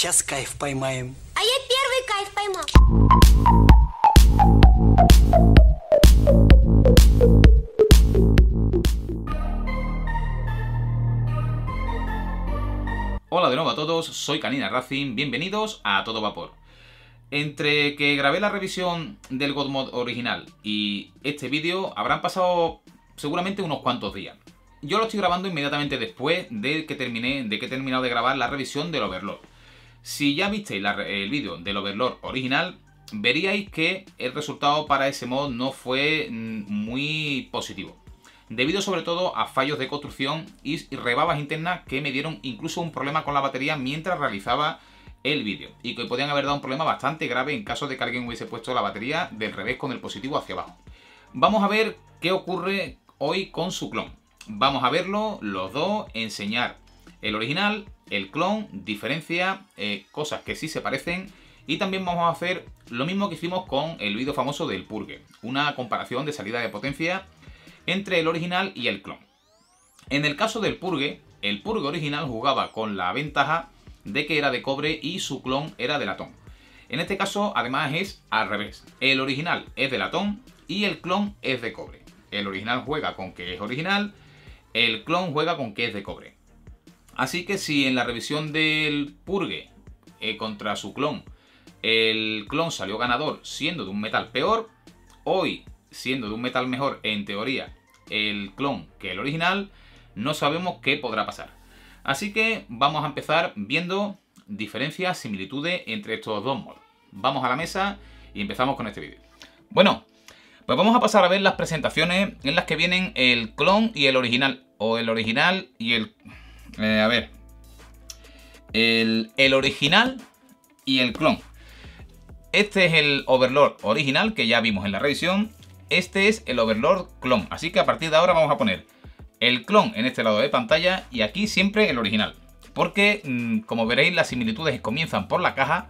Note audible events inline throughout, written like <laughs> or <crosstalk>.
Сейчас кайф поймаем. А я первый кайф поймал. Hola de nuevo a todos, soy Canina Racing, bienvenidos a Todo Vapor. Entre que grabé la revisión del Godmod original y este vídeo habrán pasado seguramente unos cuantos días. Yo lo estoy grabando inmediatamente después de que terminé, de que he terminado de grabar la revisión del Overlord. Si ya visteis el vídeo del Overlord original, veríais que el resultado para ese mod no fue mm, muy positivo. Debido sobre todo a fallos de construcción y rebabas internas que me dieron incluso un problema con la batería mientras realizaba el vídeo. Y que podían haber dado un problema bastante grave en caso de que alguien hubiese puesto la batería del revés con el positivo hacia abajo. Vamos a ver qué ocurre hoy con su clon. Vamos a verlo los dos, enseñar el original, el clon, diferencia, eh, cosas que sí se parecen. Y también vamos a hacer lo mismo que hicimos con el vídeo famoso del Purge. Una comparación de salida de potencia entre el original y el clon. En el caso del Purge, el Purge original jugaba con la ventaja de que era de cobre y su clon era de latón. En este caso, además, es al revés. El original es de latón y el clon es de cobre. El original juega con que es original, el clon juega con que es de cobre. Así que si en la revisión del Purge eh, contra su clon, el clon salió ganador siendo de un metal peor, hoy siendo de un metal mejor en teoría el clon que el original, no sabemos qué podrá pasar. Así que vamos a empezar viendo diferencias, similitudes entre estos dos modos. Vamos a la mesa y empezamos con este vídeo. Bueno, pues vamos a pasar a ver las presentaciones en las que vienen el clon y el original. O el original y el... eh, a ver. El, el original y el clon. Este es el Overlord original que ya vimos en la revisión. Este es el Overlord clon. Así que a partir de ahora vamos a poner el clon en este lado de pantalla y aquí siempre el original. Porque, mm, como veréis, las similitudes comienzan por la caja,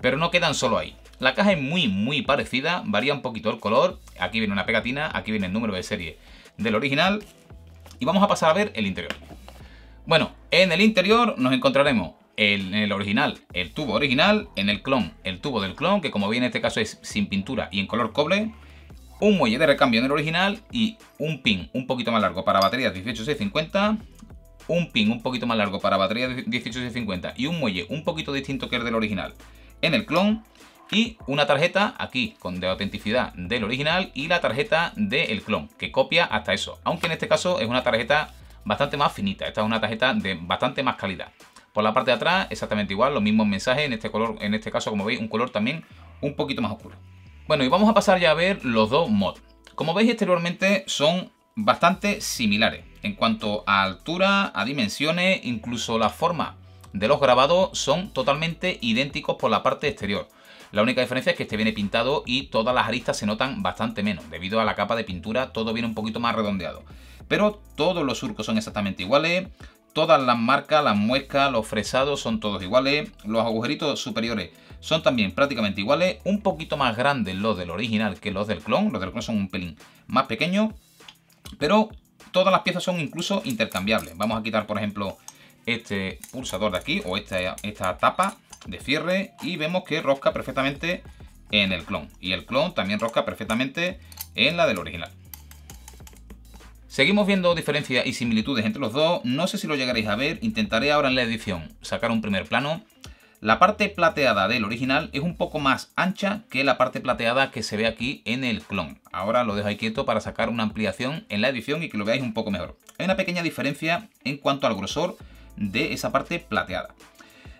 pero no quedan solo ahí. La caja es muy, muy parecida, varía un poquito el color. Aquí viene una pegatina, aquí viene el número de serie del original. Y vamos a pasar a ver el interior. Bueno, en el interior nos encontraremos el- en el original el tubo original, en el clon el tubo del clon, que como bien en este caso es sin pintura y en color cobre, un muelle de recambio en el original y un pin un poquito más largo para baterías 18650, un pin un poquito más largo para baterías 18650 y un muelle un poquito distinto que el del original en el clon y una tarjeta aquí con de autenticidad del original y la tarjeta del clon que copia hasta eso, aunque en este caso es una tarjeta bastante más finita, esta es una tarjeta de bastante más calidad. Por la parte de atrás exactamente igual, los mismos mensajes, en este color, en este caso como veis un color también un poquito más oscuro. Bueno, y vamos a pasar ya a ver los dos mods. Como veis exteriormente son bastante similares. En cuanto a altura, a dimensiones, incluso la forma de los grabados son totalmente idénticos por la parte exterior. La única diferencia es que este viene pintado y todas las aristas se notan bastante menos. Debido a la capa de pintura todo viene un poquito más redondeado. Pero todos los surcos son exactamente iguales. Todas las marcas, las muescas, los fresados son todos iguales. Los agujeritos superiores son también prácticamente iguales. Un poquito más grandes los del original que los del clon. Los del clon son un pelín más pequeños. Pero todas las piezas son incluso intercambiables. Vamos a quitar, por ejemplo, este pulsador de aquí o esta, esta tapa de cierre y vemos que rosca perfectamente en el clon. Y el clon también rosca perfectamente en la del original. Seguimos viendo diferencias y similitudes entre los dos. No sé si lo llegaréis a ver. Intentaré ahora en la edición sacar un primer plano. La parte plateada del original es un poco más ancha que la parte plateada que se ve aquí en el clon. Ahora lo dejo ahí quieto para sacar una ampliación en la edición y que lo veáis un poco mejor. Hay una pequeña diferencia en cuanto al grosor de esa parte plateada.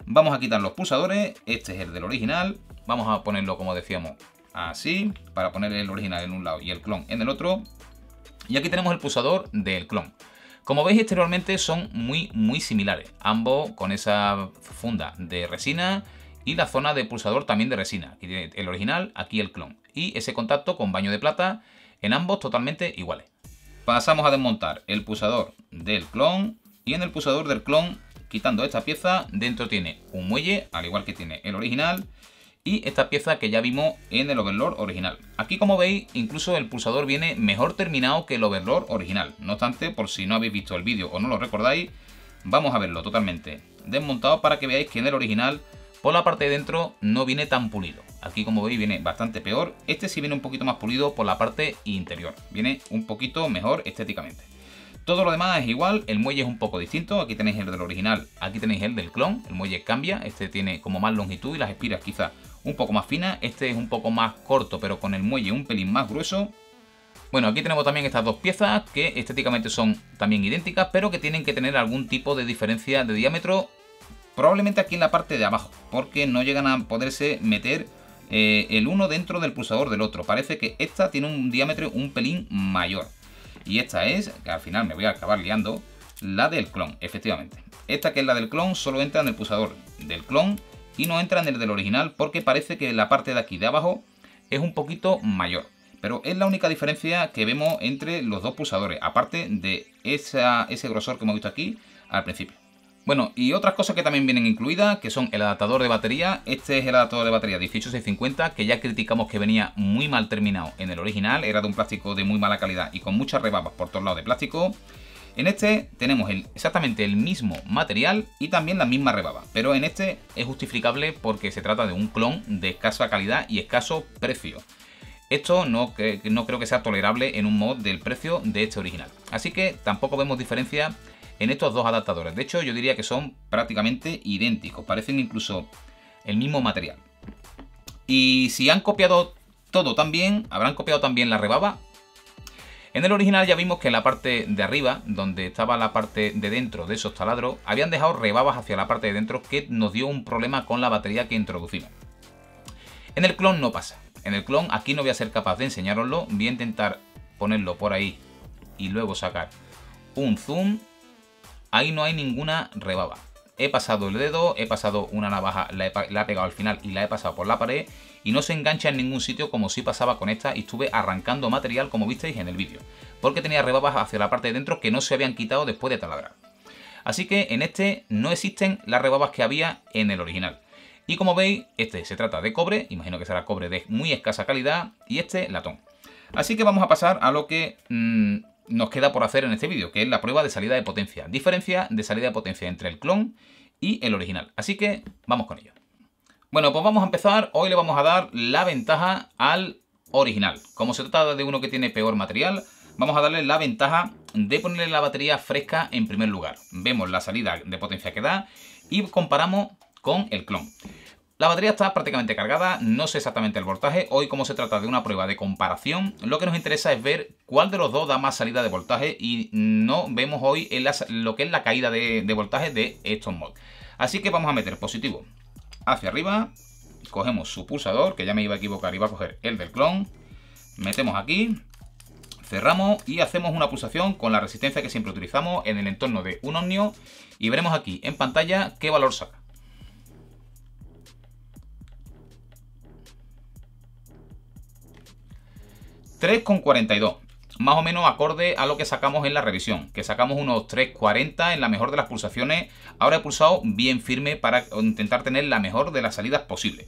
Vamos a quitar los pulsadores. Este es el del original. Vamos a ponerlo como decíamos así para poner el original en un lado y el clon en el otro. Y aquí tenemos el pulsador del clon. Como veis exteriormente son muy muy similares, ambos con esa funda de resina y la zona de pulsador también de resina. Aquí tiene el original, aquí el clon. Y ese contacto con baño de plata en ambos totalmente iguales. Pasamos a desmontar el pulsador del clon y en el pulsador del clon, quitando esta pieza, dentro tiene un muelle, al igual que tiene el original, y esta pieza que ya vimos en el Overlord original. Aquí como veis incluso el pulsador viene mejor terminado que el Overlord original. No obstante, por si no habéis visto el vídeo o no lo recordáis, vamos a verlo totalmente desmontado para que veáis que en el original por la parte de dentro no viene tan pulido. Aquí como veis viene bastante peor. Este sí viene un poquito más pulido por la parte interior. Viene un poquito mejor estéticamente. Todo lo demás es igual, el muelle es un poco distinto, aquí tenéis el del original, aquí tenéis el del clon, el muelle cambia, este tiene como más longitud y las espiras quizás un poco más finas, este es un poco más corto pero con el muelle un pelín más grueso. Bueno, aquí tenemos también estas dos piezas que estéticamente son también idénticas, pero que tienen que tener algún tipo de diferencia de diámetro, probablemente aquí en la parte de abajo, porque no llegan a poderse meter eh, el uno dentro del pulsador del otro. Parece que esta tiene un diámetro un pelín mayor. Y esta es, que al final me voy a acabar liando, la del clon, efectivamente. Esta que es la del clon solo entra en el pulsador del clon y no entra en el del original porque parece que la parte de aquí de abajo es un poquito mayor. Pero es la única diferencia que vemos entre los dos pulsadores, aparte de ese grosor que hemos visto aquí al principio. Bueno, y otras cosas que también vienen incluidas, que son el adaptador de batería. Este es el adaptador de batería 18650, que ya criticamos que venía muy mal terminado en el original. Era de un plástico de muy mala calidad y con muchas rebabas por todos lados de plástico. En este tenemos exactamente el mismo material y también la misma rebaba, pero en este es justificable porque se trata de un clon de escasa calidad y escaso precio. Esto no, no creo que sea tolerable en un mod del precio de este original. Así que tampoco vemos diferencia en estos dos adaptadores. De hecho, yo diría que son prácticamente idénticos, parecen incluso el mismo material. Y si han copiado todo también, habrán copiado también la rebaba. En el original ya vimos que en la parte de arriba, donde estaba la parte de dentro de esos taladros, habían dejado rebabas hacia la parte de dentro que nos dio un problema con la batería que introducimos. En el clon no pasa. En el clon aquí no voy a ser capaz de enseñaroslo, voy a intentar ponerlo por ahí y luego sacar un zoom ahí no hay ninguna rebaba. He pasado el dedo, he pasado una navaja, la he, pegado al final y la he pasado por la pared y no se engancha en ningún sitio como si pasaba con esta y estuve arrancando material como visteis en el vídeo, porque tenía rebabas hacia la parte de dentro que no se habían quitado después de taladrar. Así que en este no existen las rebabas que había en el original. Y como veis, este se trata de cobre, imagino que será cobre de muy escasa calidad, y este latón. Así que vamos a pasar a lo que mm, nos queda por hacer en este vídeo, que es la prueba de salida de potencia. Diferencia de salida de potencia entre el clon y el original. Así que vamos con ello. Bueno, pues vamos a empezar. Hoy le vamos a dar la ventaja al original. Como se trata de uno que tiene peor material, vamos a darle la ventaja de ponerle la batería fresca en primer lugar. Vemos la salida de potencia que da y comparamos con el clon. La batería está prácticamente cargada, no sé exactamente el voltaje. Hoy como se trata de una prueba de comparación, lo que nos interesa es ver cuál de los dos da más salida de voltaje y no vemos hoy lo que es la caída de, voltaje de estos mods. Así que vamos a meter positivo hacia arriba, cogemos su pulsador, que ya me iba a equivocar, iba a coger el del clon, metemos aquí, cerramos y hacemos una pulsación con la resistencia que siempre utilizamos en el entorno de un ohmio y veremos aquí en pantalla qué valor saca. 3,42. Más o menos acorde a lo que sacamos en la revisión, que sacamos unos 3,40 en la mejor de las pulsaciones. Ahora he pulsado bien firme para intentar tener la mejor de las salidas posible.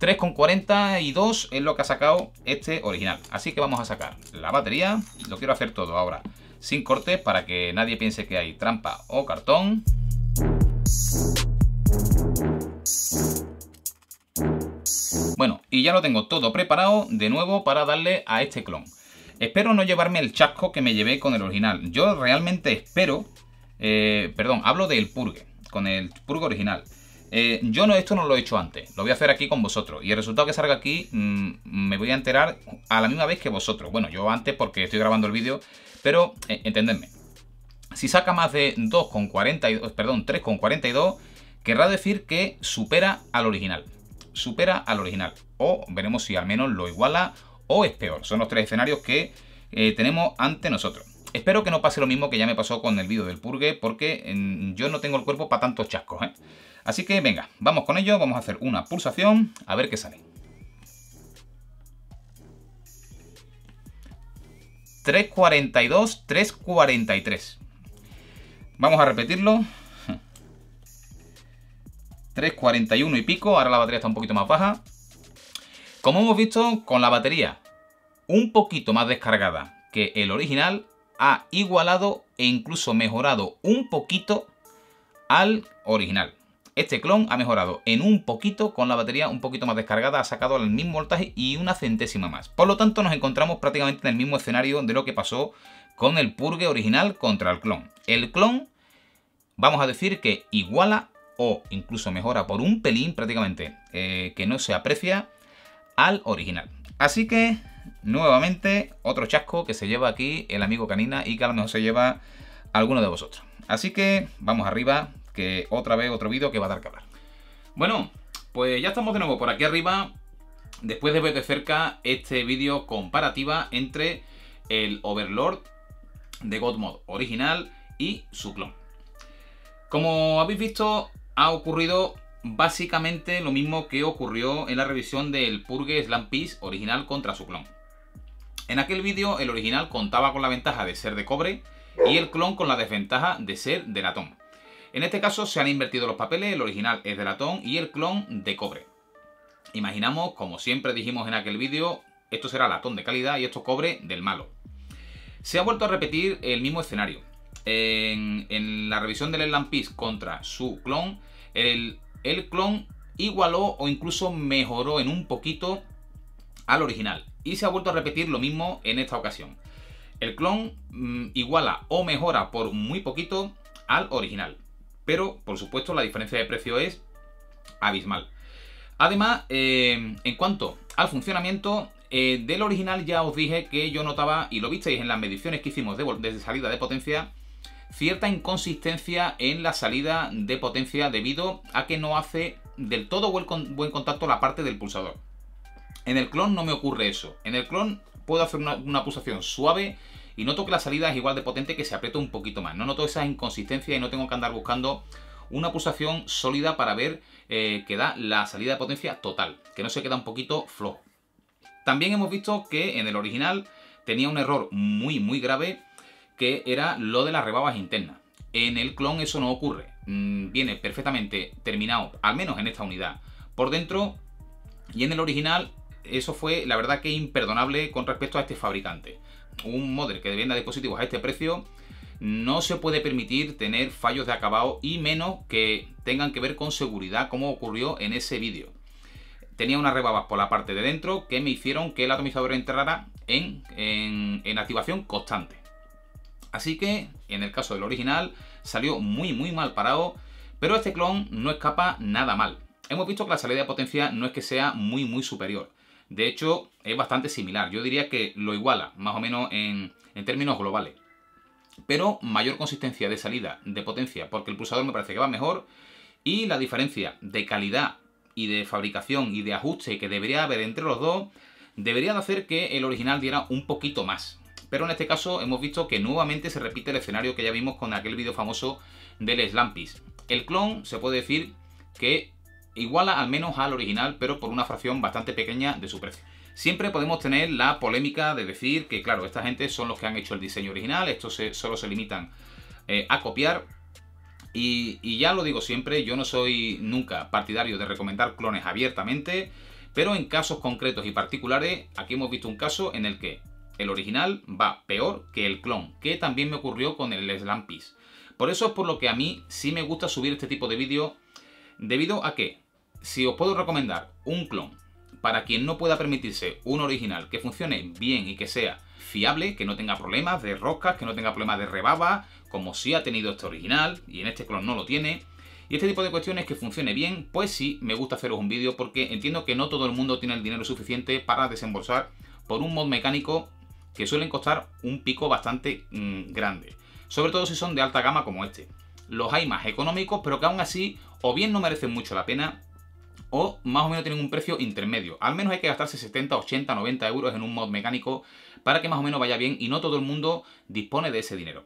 3,42 es lo que ha sacado este original. Así que vamos a sacar la batería. Lo quiero hacer todo ahora sin corte para que nadie piense que hay trampa o cartón. Bueno, y ya lo tengo todo preparado de nuevo para darle a este clon. Espero no llevarme el chasco que me llevé con el original. Yo realmente espero... Eh, perdón, hablo del purgue, con el purgue original. Eh, yo no, esto no lo he hecho antes, lo voy a hacer aquí con vosotros. Y el resultado que salga aquí mm, me voy a enterar a la misma vez que vosotros. Bueno, yo antes porque estoy grabando el vídeo, pero eh, entendedme. Si saca más de 2,42, perdón, 3,42, querrá decir que supera al original supera al original. O veremos si al menos lo iguala o es peor. Son los tres escenarios que eh, tenemos ante nosotros. Espero que no pase lo mismo que ya me pasó con el vídeo del purgue, porque yo no tengo el cuerpo para tantos chascos. ¿eh? Así que venga, vamos con ello, vamos a hacer una pulsación, a ver qué sale. 3.42, 3.43. Vamos a repetirlo. <laughs> 3.41 y pico, ahora la batería está un poquito más baja. Como hemos visto, con la batería un poquito más descargada que el original, ha igualado e incluso mejorado un poquito al original. Este clon ha mejorado en un poquito con la batería un poquito más descargada, ha sacado el mismo voltaje y una centésima más. Por lo tanto nos encontramos prácticamente en el mismo escenario de lo que pasó con el purgue original contra el clon. El clon, vamos a decir que iguala o incluso mejora por un pelín prácticamente, eh, que no se aprecia al original. Así que, nuevamente, otro chasco que se lleva aquí el amigo Canina y que a lo mejor se lleva alguno de vosotros. Así que vamos arriba, que otra vez otro vídeo que va a dar que hablar. Bueno, pues ya estamos de nuevo por aquí arriba, después de ver de cerca este vídeo comparativa entre el Overlord de Godmod original y su clon. Como habéis visto, ha ocurrido básicamente lo mismo que ocurrió en la revisión del Purge Slam Piece original contra su clon. En aquel vídeo el original contaba con la ventaja de ser de cobre y el clon con la desventaja de ser de latón. En este caso se han invertido los papeles, el original es de latón y el clon de cobre. Imaginamos, como siempre dijimos en aquel vídeo, esto será latón de calidad y esto cobre del malo. Se ha vuelto a repetir el mismo escenario. En, la revisión del Slam Piece contra su clon, el el clon igualó o incluso mejoró en un poquito al original. Y se ha vuelto a repetir lo mismo en esta ocasión. El clon mm, iguala o mejora por muy poquito al original. Pero, por supuesto, la diferencia de precio es abismal. Además, eh, en cuanto al funcionamiento eh, del original, ya os dije que yo notaba, y lo visteis en las mediciones que hicimos de, de salida de potencia, cierta inconsistencia en la salida de potencia debido a que no hace del todo buen, contacto la parte del pulsador. En el clon no me ocurre eso. En el clon puedo hacer una, pulsación suave y noto que la salida es igual de potente que se aprieta un poquito más. No noto esa inconsistencia y no tengo que andar buscando una pulsación sólida para ver eh, que da la salida de potencia total, que no se queda un poquito flojo. También hemos visto que en el original tenía un error muy muy grave que era lo de las rebabas internas. En el clon eso no ocurre. Mm, viene perfectamente terminado, al menos en esta unidad, por dentro. Y en el original eso fue la verdad que imperdonable con respecto a este fabricante. Un model que venda dispositivos a este precio no se puede permitir tener fallos de acabado y menos que tengan que ver con seguridad como ocurrió en ese vídeo. Tenía unas rebabas por la parte de dentro que me hicieron que el atomizador entrara en, en activación constante. Así que, en el caso del original, salió muy muy mal parado, pero este clon no escapa nada mal. Hemos visto que la salida de potencia no es que sea muy muy superior. De hecho, es bastante similar. Yo diría que lo iguala, más o menos en, términos globales. Pero mayor consistencia de salida de potencia, porque el pulsador me parece que va mejor. Y la diferencia de calidad y de fabricación y de ajuste que debería haber entre los dos, debería de hacer que el original diera un poquito más. Pero en este caso hemos visto que nuevamente se repite el escenario que ya vimos con aquel vídeo famoso del Slampis. El clon se puede decir que iguala al menos al original, pero por una fracción bastante pequeña de su precio. Siempre podemos tener la polémica de decir que, claro, esta gente son los que han hecho el diseño original, estos solo se limitan eh, a copiar. Y, y ya lo digo siempre, yo no soy nunca partidario de recomendar clones abiertamente, pero en casos concretos y particulares, aquí hemos visto un caso en el que el original va peor que el clon, que también me ocurrió con el Slam Piece. Por eso es por lo que a mí sí me gusta subir este tipo de vídeo, debido a que si os puedo recomendar un clon para quien no pueda permitirse un original que funcione bien y que sea fiable, que no tenga problemas de roscas, que no tenga problemas de rebaba, como sí ha tenido este original, y en este clon no lo tiene, y este tipo de cuestiones que funcione bien, pues sí, me gusta haceros un vídeo porque entiendo que no todo el mundo tiene el dinero suficiente para desembolsar por un mod mecánico que suelen costar un pico bastante mm, grande. Sobre todo si son de alta gama como este. Los hay más económicos, pero que aún así o bien no merecen mucho la pena, o más o menos tienen un precio intermedio. Al menos hay que gastarse 70, 80, 90 euros en un mod mecánico para que más o menos vaya bien y no todo el mundo dispone de ese dinero.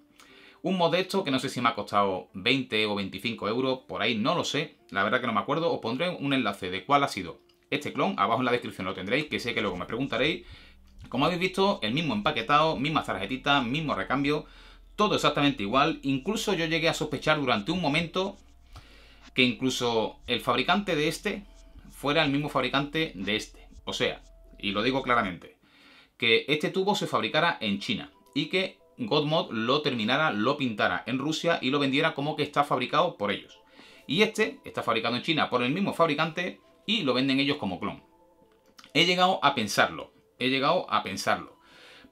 Un mod de esto que no sé si me ha costado 20 o 25 euros, por ahí no lo sé, la verdad que no me acuerdo, os pondré un enlace de cuál ha sido este clon, abajo en la descripción lo tendréis, que sé que luego me preguntaréis como habéis visto, el mismo empaquetado, mismas tarjetitas, mismo recambio, todo exactamente igual. Incluso yo llegué a sospechar durante un momento que incluso el fabricante de este fuera el mismo fabricante de este. O sea, y lo digo claramente, que este tubo se fabricara en China y que Godmod lo terminara, lo pintara en Rusia y lo vendiera como que está fabricado por ellos. Y este está fabricado en China por el mismo fabricante y lo venden ellos como clon. He llegado a pensarlo, he llegado a pensarlo,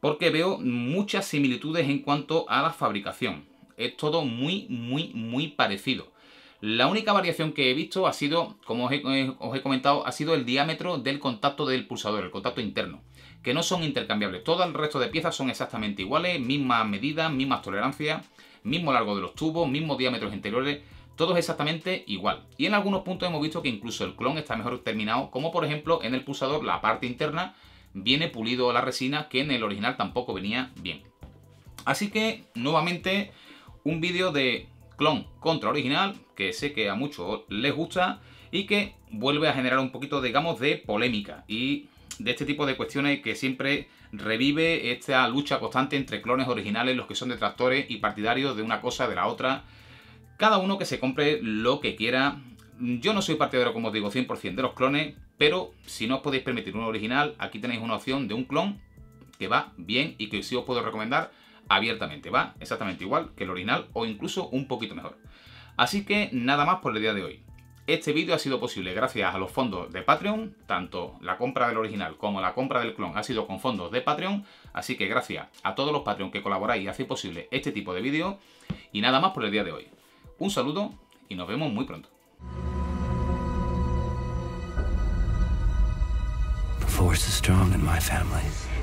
porque veo muchas similitudes en cuanto a la fabricación. Es todo muy, muy, muy parecido. La única variación que he visto ha sido, como os he, eh, comentado, ha sido el diámetro del contacto del pulsador, el contacto interno, que no son intercambiables. Todo el resto de piezas son exactamente iguales, mismas medidas, mismas tolerancias, mismo largo de los tubos, mismos diámetros interiores, todo es exactamente igual. Y en algunos puntos hemos visto que incluso el clon está mejor terminado, como por ejemplo en el pulsador la parte interna viene pulido la resina, que en el original tampoco venía bien. Así que, nuevamente, un vídeo de clon contra original, que sé que a muchos les gusta y que vuelve a generar un poquito, digamos, de polémica y de este tipo de cuestiones que siempre revive esta lucha constante entre clones originales, los que son detractores y partidarios de una cosa de la otra. Cada uno que se compre lo que quiera. Yo no soy partidario, como os digo, 100% de los clones, pero si no os podéis permitir un original, aquí tenéis una opción de un clon que va bien y que sí os puedo recomendar abiertamente. Va exactamente igual que el original o incluso un poquito mejor. Así que nada más por el día de hoy. Este vídeo ha sido posible gracias a los fondos de Patreon, tanto la compra del original como la compra del clon ha sido con fondos de Patreon, así que gracias a todos los Patreon que colaboráis y hacéis posible este tipo de vídeos, y nada más por el día de hoy. Un saludo y nos vemos muy pronto. Force is strong in my family.